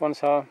ones are